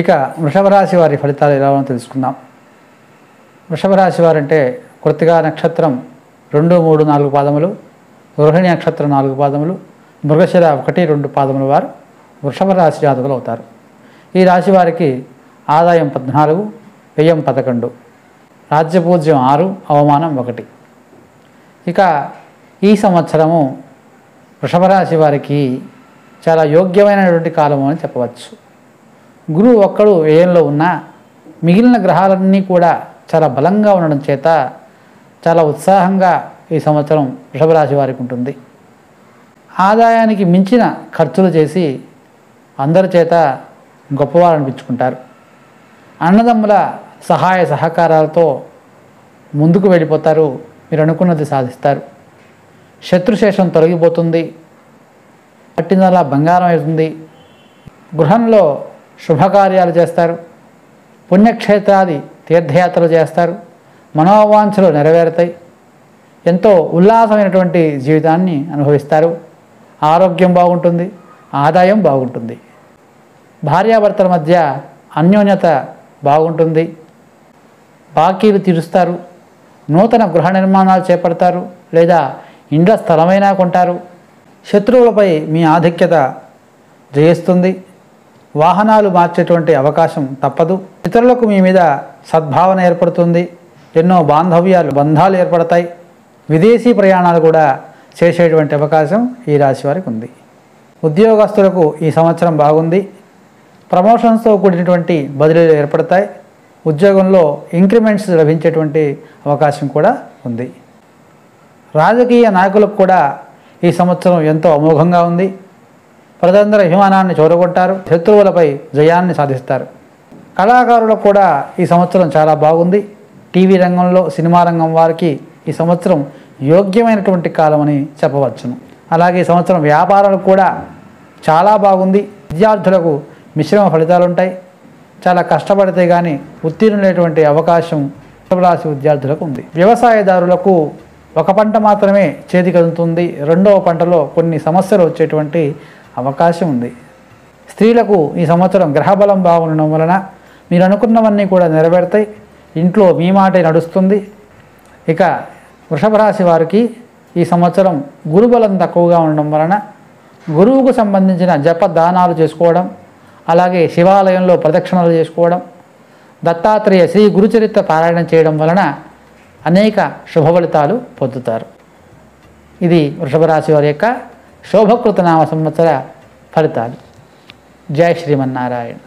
ఇక వృషభరాశి వారి ఫలితాలు ఎలా ఉన్నాయో తెలుసుకుందాం. వృషభరాశి వారంటే కృతిగా నక్షత్రం రెండు మూడు నాలుగు పాదములు రోహిణి నక్షత్రం నాలుగు పాదములు మృగశిర ఒకటి రెండు పాదముల వారు వృషభ రాశి జాతకులు అవుతారు. ఈ రాశి వారికి ఆదాయం పద్నాలుగు వ్యయం పదకొండు రాజ్యపూజ్యం ఆరు అవమానం ఒకటి. ఇక ఈ సంవత్సరము వృషభ రాశి వారికి చాలా యోగ్యమైనటువంటి కాలము అని చెప్పవచ్చు. గురువు ఒక్కడు వ్యయంలో ఉన్నా మిగిలిన గ్రహాలన్నీ కూడా చాలా బలంగా ఉండడం చేత చాలా ఉత్సాహంగా ఈ సంవత్సరం వృషభరాశి వారికి ఉంటుంది. ఆదాయానికి మించిన ఖర్చులు చేసి అందరి చేత గొప్పవారు అనిపించుకుంటారు అన్నదమ్ముల సహాయ సహకారాలతో ముందుకు వెళ్ళిపోతారు మీరు అనుకున్నది సాధిస్తారు. శత్రుశేషం తొలగిపోతుంది. పట్టిందలా బంగారం అవుతుంది. గృహంలో శుభకార్యాలు చేస్తారు పుణ్యక్షేత్రాది తీర్థయాత్రలు చేస్తారు మనోవాంఛలు నెరవేరుతాయి. ఎంతో ఉల్లాసమైనటువంటి జీవితాన్ని అనుభవిస్తారు. ఆరోగ్యం బాగుంటుంది ఆదాయం బాగుంటుంది. భార్యాభర్తల మధ్య అన్యోన్యత బాగుంటుంది. బాకీలు తీరుస్తారు నూతన గృహ నిర్మాణాలు చేపడతారు లేదా ఇండ్ల స్థలమైనా కొంటారు. శత్రువులపై మీ ఆధిక్యత జయిస్తుంది. వాహనాలు మార్చేటువంటి అవకాశం తప్పదు. ఇతరులకు మీ మీద సద్భావన ఏర్పడుతుంది. ఎన్నో బాంధవ్యాలు బంధాలు ఏర్పడతాయి. విదేశీ ప్రయాణాలు కూడా చేసేటువంటి అవకాశం ఈ రాశి వారికి ఉంది. ఉద్యోగస్తులకు ఈ సంవత్సరం బాగుంది. ప్రమోషన్స్తో కూడినటువంటి బదిలీలు ఏర్పడతాయి. ఉద్యోగంలో ఇంక్రిమెంట్స్ లభించేటువంటి అవకాశం కూడా ఉంది. రాజకీయ నాయకులకు కూడా ఈ సంవత్సరం ఎంతో అమోఘంగా ఉంది. ప్రజలందరి అభిమానాన్ని చూరగొట్టారు శత్రువులపై జయాన్ని సాధిస్తారు. కళాకారులకు కూడా ఈ సంవత్సరం చాలా బాగుంది. టీవీ రంగంలో సినిమా రంగం వారికి ఈ సంవత్సరం యోగ్యమైనటువంటి కాలమని చెప్పవచ్చును. అలాగే ఈ సంవత్సరం వ్యాపారాలకు కూడా చాలా బాగుంది. విద్యార్థులకు మిశ్రమ ఫలితాలు ఉంటాయి చాలా కష్టపడితే కానీ ఉత్తీర్ణులైనటువంటి అవకాశం రాశి విద్యార్థులకు ఉంది. వ్యవసాయదారులకు ఒక పంట మాత్రమే చేతికి అందుతుంది. రెండవ పంటలో కొన్ని సమస్యలు వచ్చేటువంటి అవకాశం ఉంది. స్త్రీలకు ఈ సంవత్సరం గ్రహబలం బాగుండడం వలన మీరు అనుకున్నవన్నీ కూడా నెరవేరుతాయి. ఇంట్లో మీ మాటే నడుస్తుంది. ఇక వృషభ రాశి వారికి ఈ సంవత్సరం గురుబలం తక్కువగా ఉండడం వలన గురువుకు సంబంధించిన జప దానాలు చేసుకోవడం అలాగే శివాలయంలో ప్రదక్షిణలు చేసుకోవడం దత్తాత్రేయ శ్రీ గురుచరిత్ర పారాయణం చేయడం వలన అనేక శుభ ఫలితాలు పొందుతారు. ఇది వృషభ రాశి వారి యొక్క శోభకృత నామ సంవత్సర ఫలితాలు జై శ్రీమన్నారాయణ